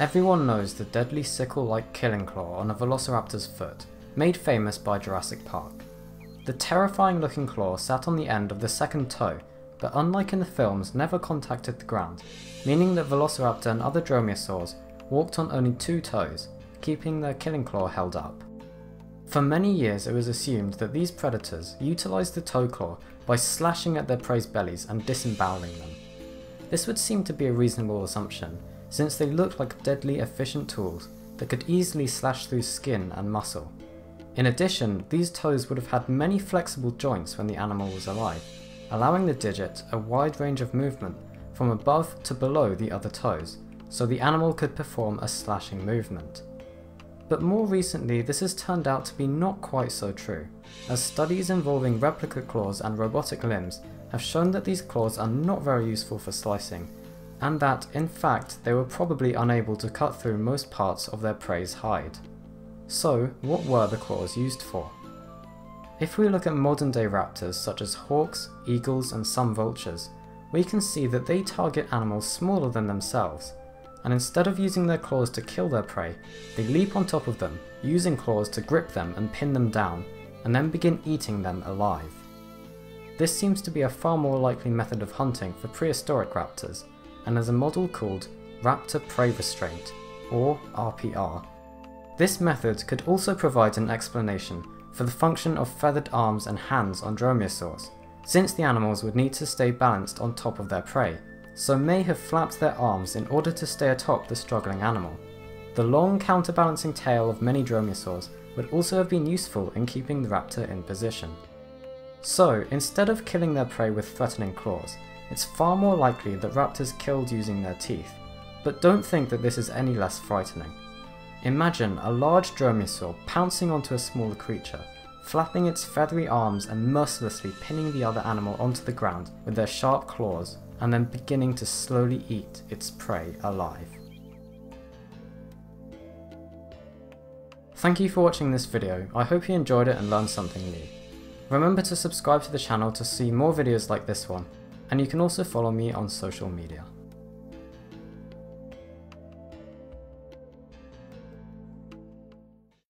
Everyone knows the deadly sickle-like killing claw on a velociraptor's foot, made famous by Jurassic Park. The terrifying looking claw sat on the end of the second toe, but unlike in the films never contacted the ground, meaning that Velociraptor and other dromaeosaurs walked on only two toes, keeping their killing claw held up. For many years it was assumed that these predators utilised the toe claw by slashing at their prey's bellies and disemboweling them. This would seem to be a reasonable assumption, since they looked like deadly efficient tools that could easily slash through skin and muscle. In addition, these toes would have had many flexible joints when the animal was alive, allowing the digit a wide range of movement from above to below the other toes, so the animal could perform a slashing movement. But more recently this has turned out to be not quite so true, as studies involving replica claws and robotic limbs have shown that these claws are not very useful for slicing, and that, in fact, they were probably unable to cut through most parts of their prey's hide. So, what were the claws used for? If we look at modern day raptors such as hawks, eagles and some vultures, we can see that they target animals smaller than themselves, and instead of using their claws to kill their prey, they leap on top of them, using claws to grip them and pin them down, and then begin eating them alive. This seems to be a far more likely method of hunting for prehistoric raptors, and is a model called Raptor Prey Restraint, or RPR. This method could also provide an explanation for the function of feathered arms and hands on dromaeosaurs, since the animals would need to stay balanced on top of their prey, so may have flapped their arms in order to stay atop the struggling animal. The long counterbalancing tail of many dromaeosaurs would also have been useful in keeping the raptor in position. So, instead of killing their prey with threatening claws, it's far more likely that raptors killed using their teeth, but don't think that this is any less frightening. Imagine a large dromaeosaur pouncing onto a smaller creature, flapping its feathery arms and mercilessly pinning the other animal onto the ground with their sharp claws and then beginning to slowly eat its prey alive. Thank you for watching this video, I hope you enjoyed it and learned something new. Remember to subscribe to the channel to see more videos like this one, and you can also follow me on social media.